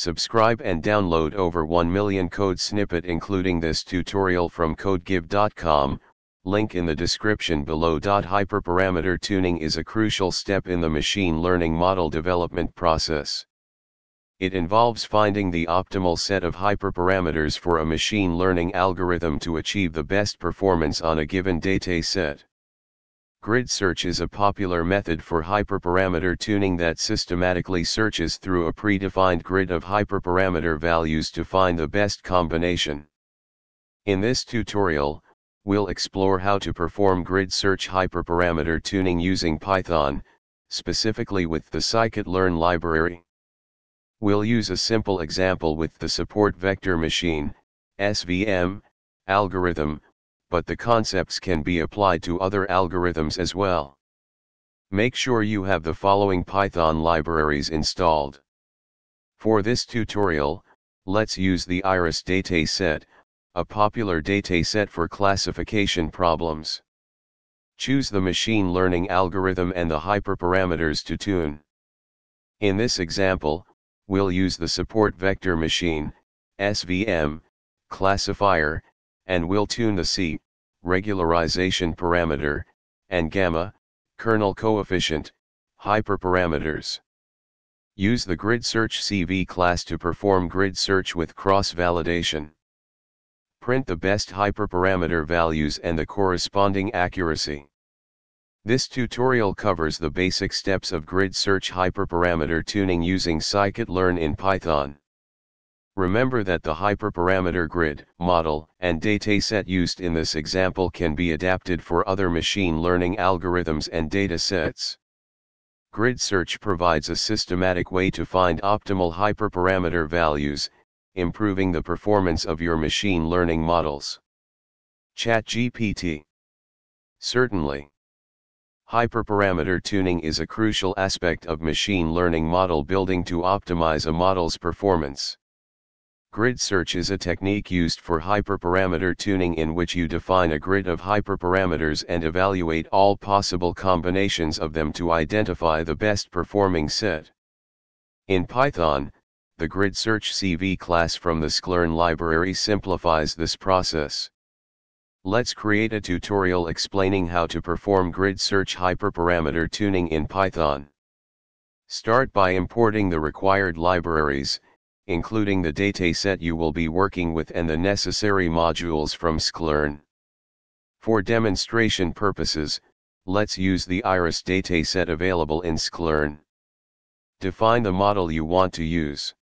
Subscribe and download over 1 million code snippet including this tutorial from codegive.com, link in the description below. Hyperparameter tuning is a crucial step in the machine learning model development process. It involves finding the optimal set of hyperparameters for a machine learning algorithm to achieve the best performance on a given data set. Grid search is a popular method for hyperparameter tuning that systematically searches through a predefined grid of hyperparameter values to find the best combination. In this tutorial, we'll explore how to perform grid search hyperparameter tuning using Python, specifically with the scikit-learn library. We'll use a simple example with the support vector machine, SVM, algorithm, but the concepts can be applied to other algorithms as well. Make sure you have the following Python libraries installed. For this tutorial, let's use the IRIS dataset, a popular dataset for classification problems. Choose the machine learning algorithm and the hyperparameters to tune. In this example, we'll use the support vector machine, SVM, classifier, and we'll tune the C, regularization parameter, and gamma, kernel coefficient, hyperparameters. Use the grid search CV class to perform grid search with cross-validation. Print the best hyperparameter values and the corresponding accuracy. This tutorial covers the basic steps of grid search hyperparameter tuning using scikit-learn in Python. Remember that the hyperparameter grid, model, and dataset used in this example can be adapted for other machine learning algorithms and datasets. Grid search provides a systematic way to find optimal hyperparameter values, improving the performance of your machine learning models. ChatGPT Certainly. Hyperparameter tuning is a crucial aspect of machine learning model building to optimize a model's performance. Grid search is a technique used for hyperparameter tuning in which you define a grid of hyperparameters and evaluate all possible combinations of them to identify the best performing set. In Python, the grid search CV class from the sklearn library simplifies this process. Let's create a tutorial explaining how to perform grid search hyperparameter tuning in Python. Start by importing the required libraries, including the dataset you will be working with and the necessary modules from Sklearn. For demonstration purposes, let's use the iris dataset available in Sklearn. Define the model you want to use.